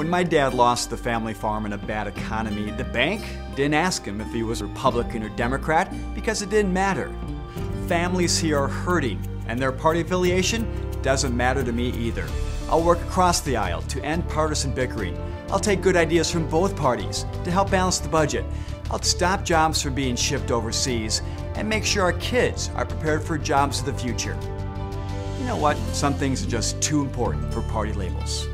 When my dad lost the family farm in a bad economy, the bank didn't ask him if he was Republican or Democrat because it didn't matter. Families here are hurting, and their party affiliation doesn't matter to me either. I'll work across the aisle to end partisan bickering. I'll take good ideas from both parties to help balance the budget. I'll stop jobs from being shipped overseas and make sure our kids are prepared for jobs of the future. You know what? Some things are just too important for party labels.